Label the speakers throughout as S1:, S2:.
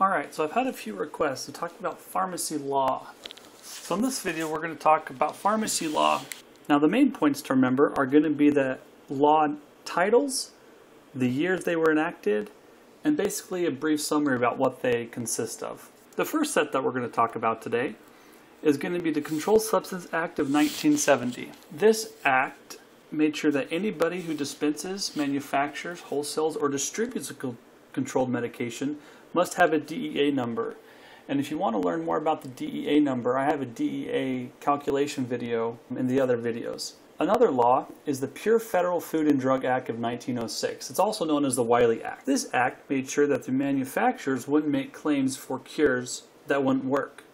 S1: Alright, so I've had a few requests to talk about pharmacy law. So in this video we're going to talk about pharmacy law. Now the main points to remember are going to be the law titles, the years they were enacted, and basically a brief summary about what they consist of. The first set that we're going to talk about today is going to be the Controlled Substance Act of 1970. This act made sure that anybody who dispenses, manufactures, wholesales, or distributes a controlled medication must have a DEA number. And if you want to learn more about the DEA number, I have a DEA calculation video in the other videos. Another law is the Pure Federal Food and Drug Act of 1906. It's also known as the Wiley Act. This act made sure that the manufacturers wouldn't make claims for cures that wouldn't work.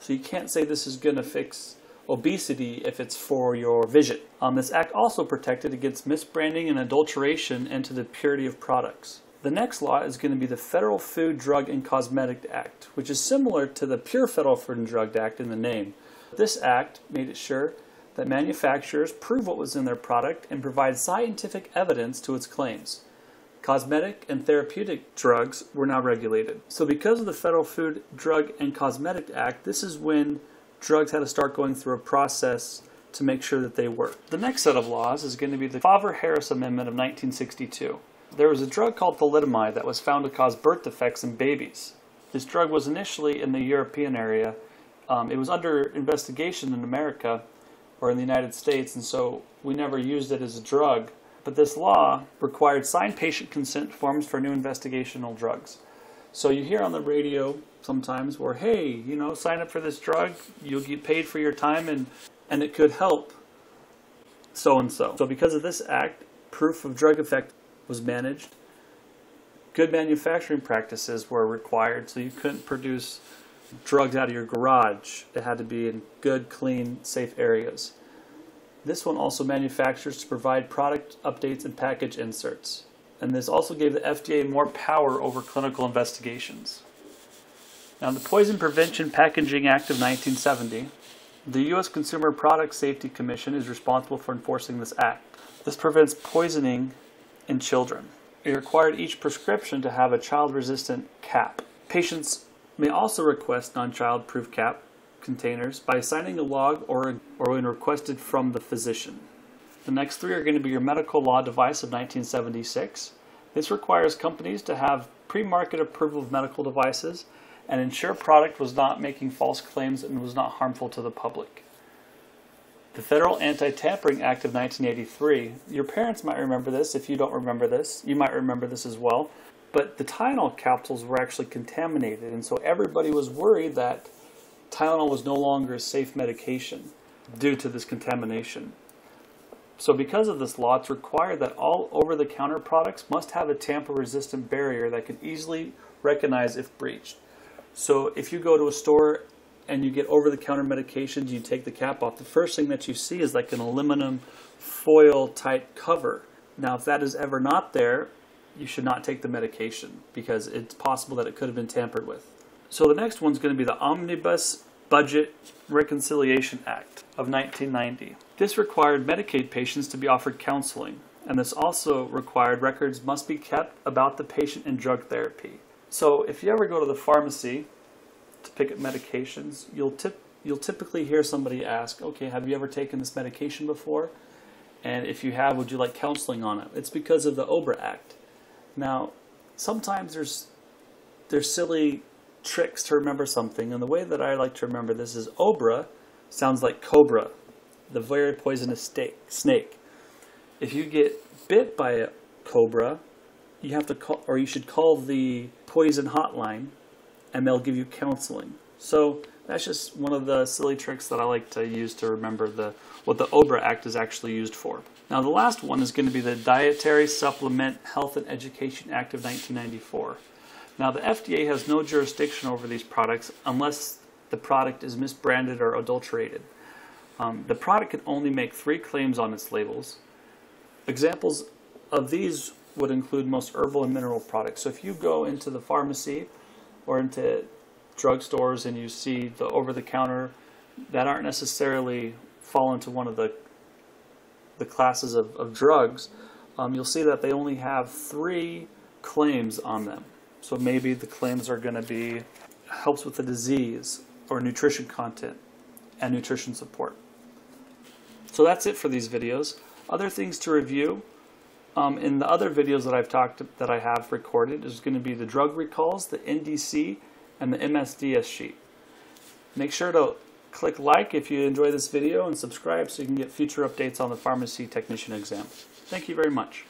S1: So you can't say this is going to fix obesity if it's for your vision. Um, this act also protected against misbranding and adulteration into the purity of products. The next law is going to be the Federal Food, Drug, and Cosmetic Act, which is similar to the Pure Federal Food and Drug Act in the name. This act made it sure that manufacturers prove what was in their product and provide scientific evidence to its claims. Cosmetic and therapeutic drugs were now regulated. So because of the Federal Food, Drug, and Cosmetic Act, this is when drugs had to start going through a process to make sure that they work. The next set of laws is going to be the Kefauver-Harris Amendment of 1962. There was a drug called thalidomide that was found to cause birth defects in babies. This drug was initially in the European area. Um, it was under investigation in America or in the United States, and so we never used it as a drug. But this law required signed patient consent forms for new investigational drugs. So you hear on the radio sometimes where, hey, you know, sign up for this drug, you'll get paid for your time, and, and it could help so and so. So because of this act, proof of drug effect was managed. Good manufacturing practices were required, so you couldn't produce drugs out of your garage. It had to be in good, clean, safe areas. This one also manufactures to provide product updates and package inserts. And this also gave the FDA more power over clinical investigations. Now, the Poison Prevention Packaging Act of 1970, the U.S. Consumer Product Safety Commission is responsible for enforcing this act. This prevents poisoning in children. It required each prescription to have a child-resistant cap. Patients may also request non-child proof cap containers by signing a log or, or when requested from the physician. The next three are going to be your medical law device of 1976. This requires companies to have pre-market approval of medical devices and ensure product was not making false claims and was not harmful to the public. The Federal Anti-Tampering Act of 1983, your parents might remember this. If you don't remember this, you might remember this as well. But the Tylenol capsules were actually contaminated, and so everybody was worried that Tylenol was no longer a safe medication due to this contamination. So because of this law, it's required that all over-the-counter products must have a tamper-resistant barrier that can easily recognize if breached. So if you go to a store and you get over-the-counter medications, you take the cap off, the first thing that you see is like an aluminum foil type cover. Now, if that is ever not there, you should not take the medication because it's possible that it could have been tampered with. So the next one's going to be the Omnibus Budget Reconciliation Act of 1990. This required Medicaid patients to be offered counseling, and this also required records must be kept about the patient and drug therapy. So if you ever go to the pharmacy to pick up medications, you'll tip you'll typically hear somebody ask, "Okay, have you ever taken this medication before?" And if you have, would you like counseling on it? It's because of the OBRA Act. Now, sometimes there's there's silly tricks to remember something, and the way that I like to remember this is OBRA sounds like cobra, the very poisonous snake. If you get bit by a cobra, you have to call, or you should call the poison hotline and they'll give you counseling. So that's just one of the silly tricks that I like to use to remember the what the OBRA Act is actually used for. Now the last one is going to be the Dietary Supplement Health and Education Act of 1994. Now the FDA has no jurisdiction over these products unless the product is misbranded or adulterated. Um, the product can only make three claims on its labels. Examples of these would include most herbal and mineral products. So if you go into the pharmacy or into drugstores and you see the over-the-counter that aren't necessarily fall into one of the the classes of, of drugs, um, you'll see that they only have three claims on them. So maybe the claims are going to be helps with the disease or nutrition content and nutrition support. So that's it for these videos. Other things to review um, in the other videos that I've talked that I have recorded is going to be the drug recalls, the NDC, and the MSDS sheet. Make sure to click like if you enjoy this video and subscribe so you can get future updates on the pharmacy technician exam. Thank you very much.